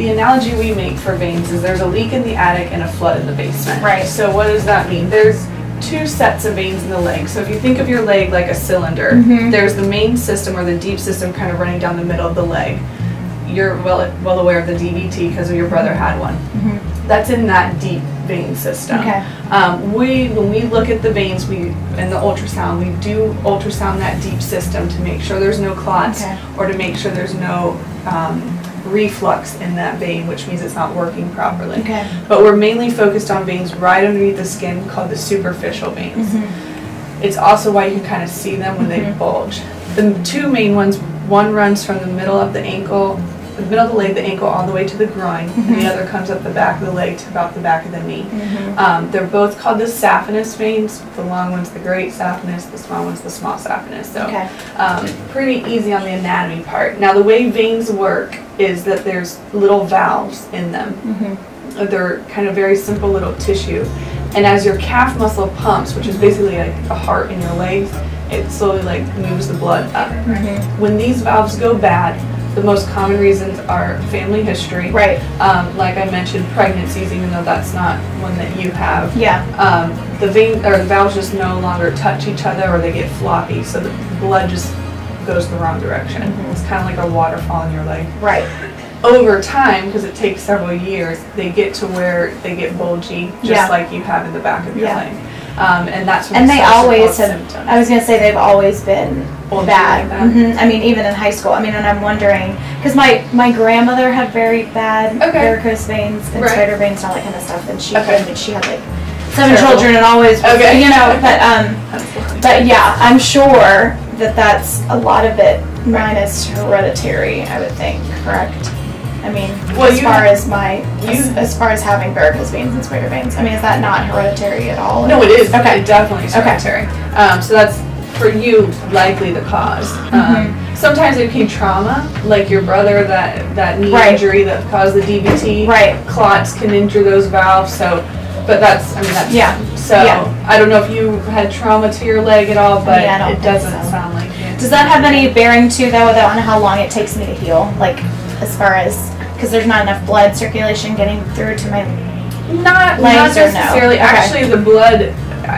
the analogy we make for veins is there's a leak in the attic and a flood in the basement. Right. So what does that mean? There's two sets of veins in the leg. So if you think of your leg like a cylinder, Mhm. there's the main system or the deep system kind of running down the middle of the leg. You're well well aware of the DVT because your brother had one. Mhm. That's in that deep vein system. Okay. Um, we when we look at the veins, we in the ultrasound, we do ultrasound that deep system to make sure there's no clots Okay. or to make sure there's no um, reflux in that vein, which means it's not working properly. Okay. But we're mainly focused on veins right underneath the skin called the superficial veins. Mhm. It's also why you can kind of see them when they Mhm. bulge. The two main ones, one runs from the middle of the ankle, the middle of the leg, the ankle, all the way to the groin, and the Mhm. other comes up the back of the leg to about the back of the knee. Mhm. Um, they're both called the saphenous veins. The long one's the great saphenous, the small one's the small saphenous. So Okay. um, pretty easy on the anatomy part. Now the way veins work is that there's little valves in them. Mhm. Uh, They're kind of very simple little tissue. And as your calf muscle pumps, which is basically like a heart in your legs, it slowly like moves the blood up. Mhm. When these valves go bad, the most common reasons are family history. Right. Um, like I mentioned, pregnancies, even though that's not one that you have. Yeah. Um, the vein or the valves just no longer touch each other, or they get floppy, so the blood just goes the wrong direction. Mhm. It's kind of like a waterfall in your leg Right. over time, because it takes several years, they get to where they get bulgy, just Yeah. like you have in the back of your Yeah. leg. Um, and that's when And they always have. symptoms. I was gonna say they've always been Bulgy bad. like that. hmm I mean, even in high school. I mean, and I'm wondering because my my grandmother had very bad Okay. varicose veins and Right. spider veins and all that kind of stuff, and she Okay. had she had like seven Terrible. children and always Okay. you know. But um, but yeah, I'm sure that that's a lot of it minus hereditary. I would think, correct? I mean, Well, as you- far as my as, you- as far as having varicose veins and spider veins, I mean, is that not hereditary at all? No, it is. Okay. It definitely is Okay. hereditary. Um, so that's for you likely the cause. Um, Mm-hmm. sometimes it can be trauma, like your brother that that knee Right. injury that caused the DVT. Right. Clots can injure those valves. So, but that's I mean that's Yeah. So Yeah. I don't know if you had trauma to your leg at all, but Yeah, it doesn't so. sound like it. Does that have any bearing too, though, though, on how long it takes me to heal? Like, as far as because there's not enough blood circulation getting through to my. Not, not Legs or no? necessarily. Okay. Actually, the blood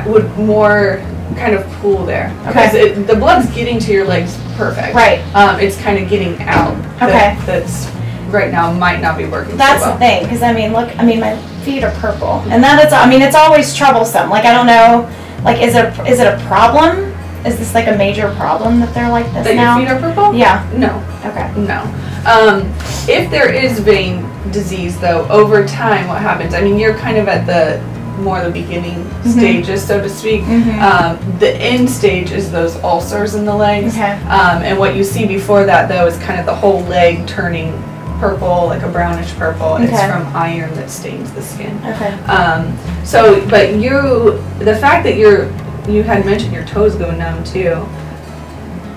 would more kind of pool there because Okay. it, the blood's getting to your legs perfect. Right. Um, it's kind of getting out. that- Okay. That's right now might not be working. That's so the thing, because I mean, look, I mean, my feet are purple, and that is, I mean, it's always troublesome. Like, I don't know, like, is it is it a problem? Is this like a major problem that they're like this That now? your feet are purple? Yeah. No. Okay. No. Um, if there is vein disease, though, over time, what happens? I mean, you're kind of at the more the beginning Mhm. stages, so to speak. Mhm. Um, the end stage is those ulcers in the legs. Okay. Um, and what you see before that, though, is kind of the whole leg turning purple, like a brownish purple, and it's from iron that stains the skin. Okay. Um, so, but you, the fact that you're, you had mentioned your toes go numb too,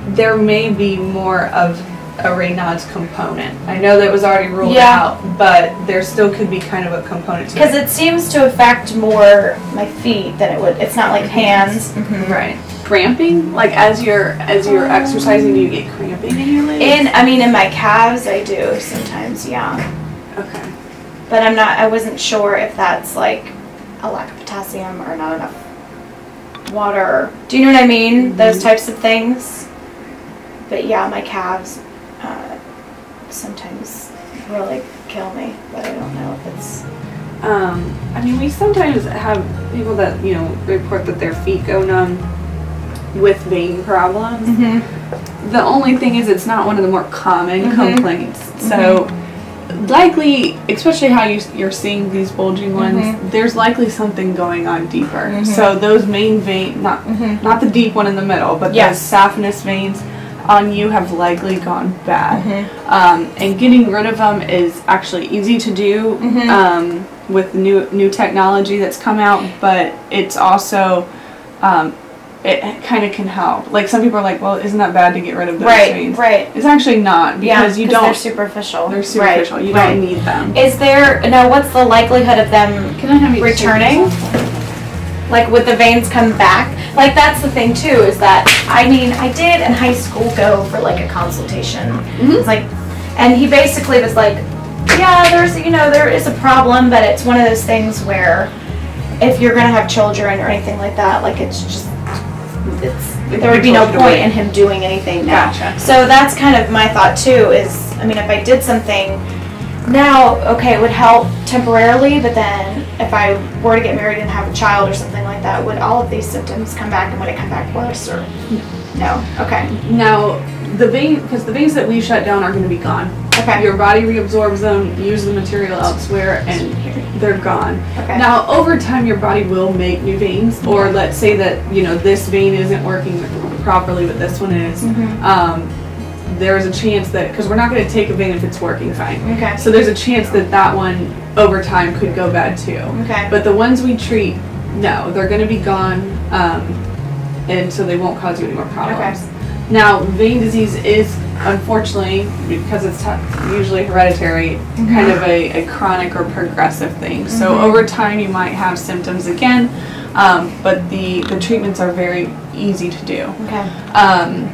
there may be more of a Raynaud's component. I know that was already ruled Yeah. out, but there still could be kind of a component to it. Because it. it seems to affect more my feet than it would. It's not like hands. Mhm. Right. Cramping? Like as you're as you're exercising, do you get cramping in your legs? In, I mean, in my calves, I do sometimes. Yeah. okay. but I'm not. I wasn't sure if that's like a lack of potassium or not enough water. Do you know what I mean? Those types of things. But yeah, my calves uh, sometimes really kill me, but I don't know if it's. Um, I mean, we sometimes have people that you know report that their feet go numb with vein problems. Mm-hmm. The only thing is, it's not one of the more common Mhm. complaints. So, likely, especially how you, you're seeing these bulging ones, Mhm. there's likely something going on deeper. Mhm. So those main vein, not not the deep one in the middle, but Yeah. those saphenous veins on you have likely gone bad. Mhm. Um, and getting rid of them is actually easy to do Mhm. um, with new new technology that's come out, but it's also um, it kind of can help. Like some people are like, well, isn't that bad to get rid of those Right. veins? Right. It's actually not Yeah. because you 'cause don't. They're superficial. They're superficial. Right. You right. don't need them. Is there now? What's the likelihood of them Can I have you just returning? Like would the veins come back like that's the thing too is that i mean i did in high school go for like a consultation Mhm. it's like and he basically was like yeah, there's you know there is a problem, but it's one of those things where if you're gonna have children or anything like that, like it's just it's there would be no to point in him doing anything now. Gotcha. So that's kind of my thought too. Is I mean, if I did something now, okay, it would help temporarily, but then if I were to get married and have a child or something like that, would all of these symptoms come back and would it come back worse or no? Okay. Now, the vein, because the veins that we shut down are going to be gone. Okay. Your body reabsorbs them, uses the material elsewhere, and they're gone. Okay. Now, over time, your body will make new veins, or let's say that you know this vein isn't working properly, but this one is. Mhm. Um, there's a chance that because we're not going to take a vein if it's working fine. Okay. So there's a chance that that one over time could go bad too. Okay. But the ones we treat, no, they're going to be gone, um, and so they won't cause you any more problems. Okay. Now, vein disease is unfortunately because it's t- usually hereditary, kind of a, a chronic or progressive thing. So Mhm. over time, you might have symptoms again, um, but the the treatments are very easy to do. Okay. Um,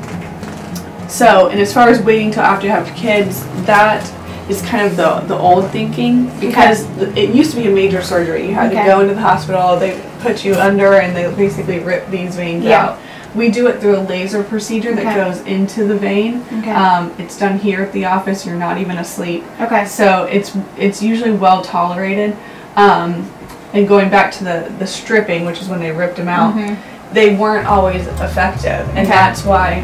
so, and as far as waiting till after you have kids, that is kind of the the old thinking because th- it used to be a major surgery. You had Okay. to go into the hospital, they put you under, and they basically rip these veins Yeah. out. We do it through a laser procedure that goes into the vein. Okay. Um, it's done here at the office. You're not even asleep, okay. so it's it's usually well tolerated. Um, and going back to the the stripping, which is when they ripped them out Mhm. they weren't always effective, and Okay. that's why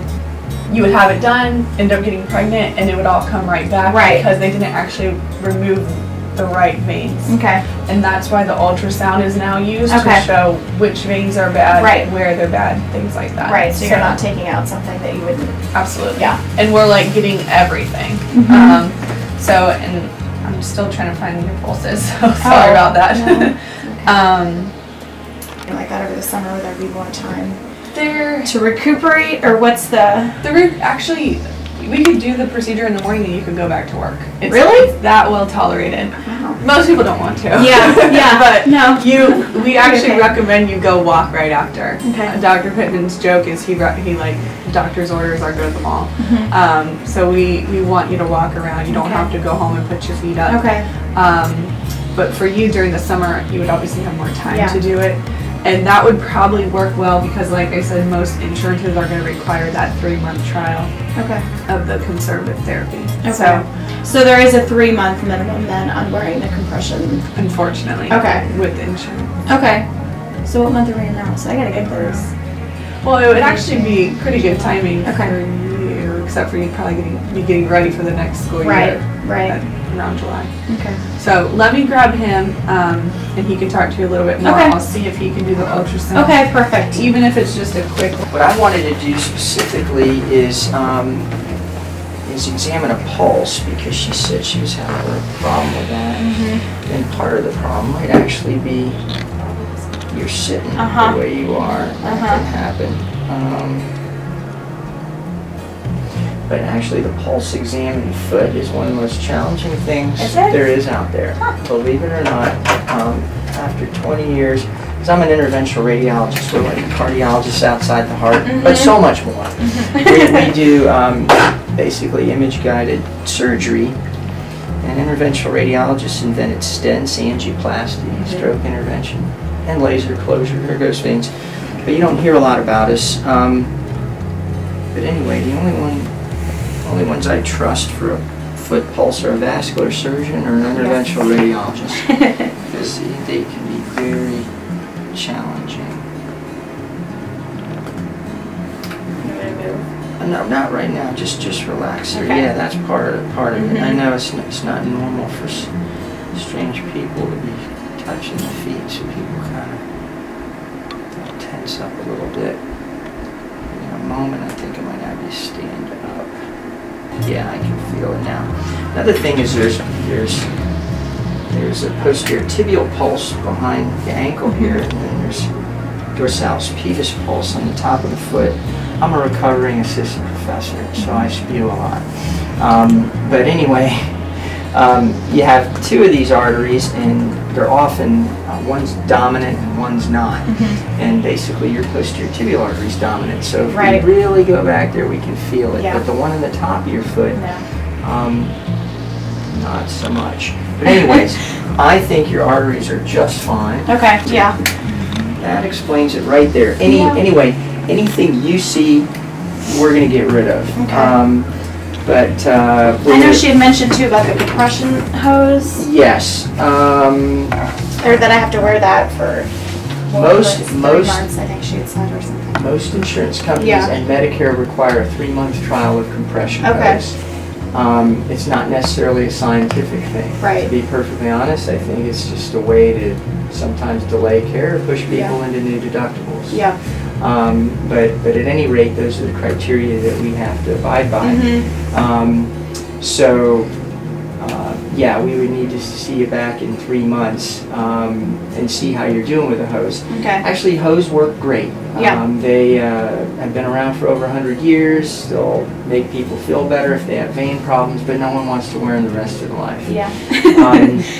you would have it done, end up getting pregnant, and it would all come right back Right. because they didn't actually remove the right veins, Okay. and that's why the ultrasound is now used Okay. to show which veins are bad, Right. where they're bad, things like that. Right. So you're not taking out something that you wouldn't. absolutely, Yeah. and we're like getting everything. Mhm. Um, so, and I'm still trying to find your pulses, so sorry Oh, about that. no. um, like that over the summer, with be more time there. to recuperate, or what's the? The root actually, we could do the procedure in the morning and you could go back to work. It's, Really? It's that well tolerated. Wow. Most people don't want to. Yeah. Yeah. but no. you, we actually Okay. recommend you go walk right after. Okay. Uh, Dr. Pittman's joke is he re- he like doctor's orders are go to the mall. Mhm. Um, so we we want you to walk around. You don't Okay. have to go home and put your feet up. Okay. Um, but for you during the summer, you would obviously have more time Yeah. to do it. And that would probably work well because, like I said, most insurances are going to require that three month trial Okay. of the conservative therapy. Okay. So, So there is a three month minimum then on wearing the compression. unfortunately, Okay. with insurance. Okay. So what month are we in now? So I gotta get those. Well, it would actually be pretty good timing Okay. For you, except for you probably getting be getting ready for the next school Right. year Right. at- around July. Okay. So let me grab him, um, and he can talk to you a little bit more. Okay. I'll see if he can do the ultrasound. Okay. Perfect. Even if it's just a quick. What I wanted to do specifically is, um, is examine a pulse because she said she was having a problem with that. Mhm. And part of the problem might actually be you're sitting Uh-huh. the way you are. That Uh-huh. can happen. Um, but actually, the pulse exam in the foot is one of the most challenging things Is there is out there. Believe it or not, um, after 20 years, because I'm an interventional radiologist, we're like cardiologists outside the heart, but Mhm. so much more. we, we do um, basically image guided surgery. And interventional radiologists invented stents, angioplasty, stroke intervention, and laser closure, of varicose veins. But you don't hear a lot about us. Um, but anyway, the only one, only ones I trust for a foot pulse are a vascular surgeon or an interventional radiologist because they can be very challenging. You want me to move? No, not right now. Just just relax. Okay. Yeah, that's part of part of it. I Mhm. know it's it's not normal for strange people to be touching the feet, so people kind of tense up a little bit. In a moment, I think I might have you stand up. Yeah, I can feel it now. Another thing is there's there's there's a posterior tibial pulse behind the ankle here, and then there's dorsalis pedis pulse on the top of the foot. I'm a recovering assistant professor, so I spew a lot. Um, but anyway, um, you have two of these arteries, and they're often uh, one's dominant and one's not. And basically, your posterior tibial artery is dominant. So if Right. we really go back there, we can feel it. Yeah. But the one on the top of your foot, No. um, not so much. But anyways, I think your arteries are just fine. Okay, yeah. That explains it right there. Any, Yeah. anyway, anything you see, we're gonna get rid of. Okay. Um, But, uh. I know she had mentioned too about the compression hose, Yes, um, or that I have to wear that for. Most- most- Three months, I think she had said or something. most insurance companies Yeah. and Medicare require a three-month trial of compression Okay. hose. Um, it's not necessarily a scientific thing. Right. To be perfectly honest, I think it's just a way to sometimes delay care, or push people Yeah. into new deductibles. Yeah. Um, but, but at any rate, those are the criteria that we have to abide by. Mhm. Um, so, uh, yeah, we would need to see you back in three months, um, and see how you're doing with the hose. Okay. Actually, hose work great. Yeah. Um, they, uh, have been around for over hundred years, they'll make people feel better if they have vein problems, but no one wants to wear them the rest of their life. Yeah. Um,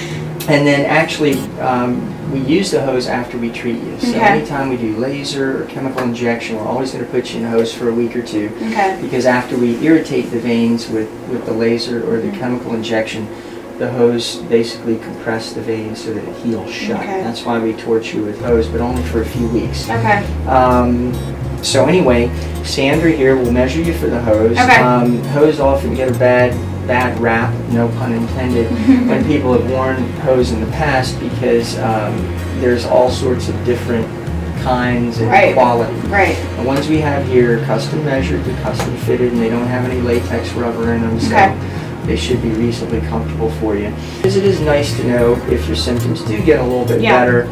And then actually, um, we use the hose after we treat you. So Okay. anytime we do laser or chemical injection, we're always gonna put you in a hose for a week or two. Okay. Because after we irritate the veins with, with the laser or the Mhm. chemical injection, the hose basically compress the veins so that it heals shut. Okay. That's why we torch you with hose, but only for a few weeks. Okay. Um, so anyway, Sandra here will measure you for the hose. Okay. Um, hose often get a bad, bad rap, no pun intended, when people have worn hose in the past because um, there's all sorts of different kinds and Right. quality. Right. The ones we have here are custom measured, they're custom fitted, and they don't have any latex rubber in them, so Okay. they should be reasonably comfortable for you. Because it is nice to know if your symptoms do get a little bit Yeah. better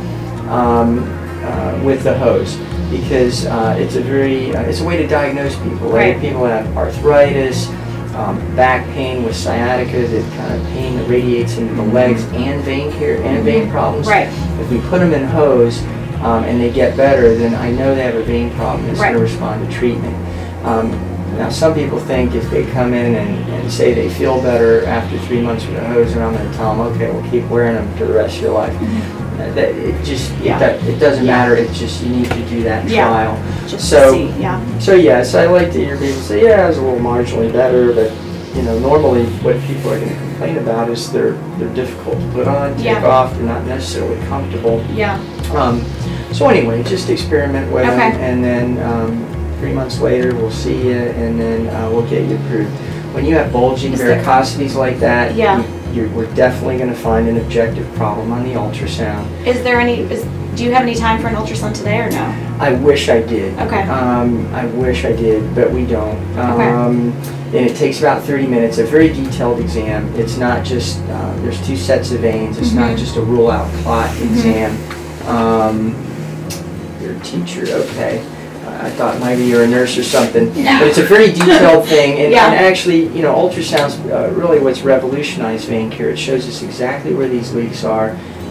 um, uh, with the hose, because uh, it's a very, uh, it's a way to diagnose people. Right? Right. People that have arthritis, um, back pain with sciatica, that kind of pain that radiates into the legs, and vein care and vein problems. Right. If we put them in hose um, and they get better, then I know they have a vein problem. It's going to respond to treatment. Um, now, some people think if they come in and, and say they feel better after three months with a hose, and I'm going to tell them, okay, well, keep wearing them for the rest of your life. Uh, That it just Mm-hmm. Yeah. it, do- it doesn't Yeah. matter. It's just you need to do that Yeah. trial. Just So- see. Yeah. So yes, I like to hear people say, yeah, it's a little marginally better, but you know, normally what people are going to complain about is they're they're difficult to put on, take off, they're not necessarily comfortable. Yeah. Um, so anyway, just experiment with them, and then um, three months later we'll see you, and then uh, we'll get you approved. When you have bulging Is there- varicosities like that, Yeah. you- you're, we're definitely going to find an objective problem on the ultrasound. Is there any? Is, do you have any time for an ultrasound today or no? I wish I did. Okay. Um, I wish I did, but we don't. Okay. Um, and it takes about 30 minutes, a very detailed exam. It's not just, uh, there's two sets of veins. It's not Mhm. just a rule out clot Mhm. exam. Um, your teacher, okay. I thought maybe you're a nurse or something. No. But it's a very detailed thing. And, Yeah. and actually, you know, ultrasound's uh, really what's revolutionized vein care. It shows us exactly where these leaks are.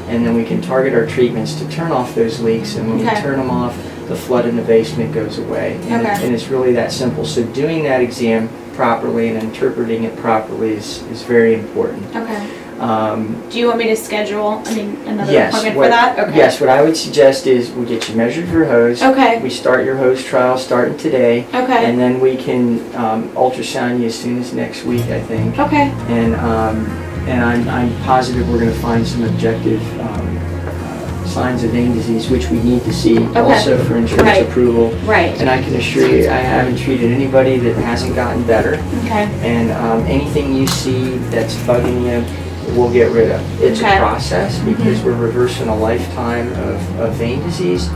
And then we can target our treatments to turn off those leaks. And when we turn them off, the flood in the basement goes away. And, it- Okay. and it's really that simple. So doing that exam properly and interpreting it properly is, is very important. Okay. Um, Do you want me to schedule? I mean, another yes, appointment what- for that? Okay. Yes, what I would suggest is we get you measured for hose. Okay. We start your hose trial starting today. Okay. And then we can um, ultrasound you as soon as next week, I think. Okay. And, um, and I'm, I'm positive we're gonna find some objective um, uh, signs of vein disease, which we need to see also for insurance Right. approval. Right. And I can assure you, I haven't treated anybody that hasn't gotten better. Okay. And um, anything you see that's bugging you, we'll get rid of. It's a process because we're reversing a lifetime of, of vein disease.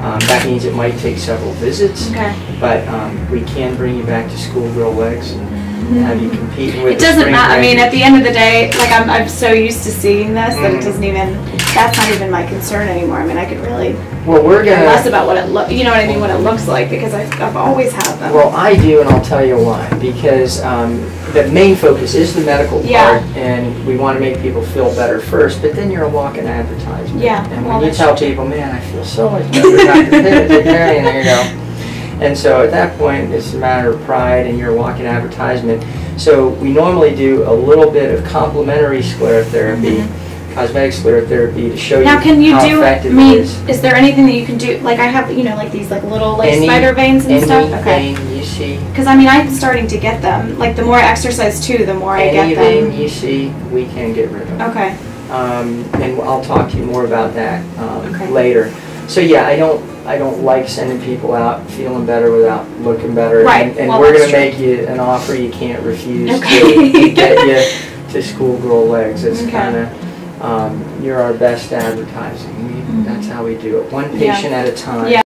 Um, that means it might take several visits. Okay. But um, we can bring you back to schoolgirl legs and have you competing with It doesn't matter. I mean, at the end of the day, like I'm, I'm so used to seeing this that it doesn't even. That's not even my concern anymore. I mean, I could really Well, we're care gonna, less about what it look. You know what I mean? What it looks like because I've, I've always had them. well, I do and I'll tell you why. Because um, the main focus is the medical Yeah. part and we want to make people feel better first, but then you're a walking advertisement. Yeah, And well, when you that's tell people, man, I feel so much better, Dr. Pitt, take care and there you go. And so at that point, it's a matter of pride and you're walking advertisement. So we normally do a little bit of complimentary sclerotherapy, cosmetic sclerotherapy to show you Mm-hmm. now, can you how do? I mean, it is. is there anything that you can do? Like I have, you know, like these like little like Any- spider veins and stuff. Okay. You see, Because I mean, I'm starting to get them. Like the more I exercise too, the more I get them. anything you see, we can get rid of. Okay. Um, and I'll talk to you more about that, um, Okay. later. So yeah, I don't, I don't like sending people out feeling better without looking better. Right, And- And well, we're gonna true. make you an offer you can't refuse to Okay. to get you to schoolgirl legs. It's Okay. kinda, um, you're our best advertising. We, that's how we do it, one Mm-hmm. Yeah. patient at a time. Yeah.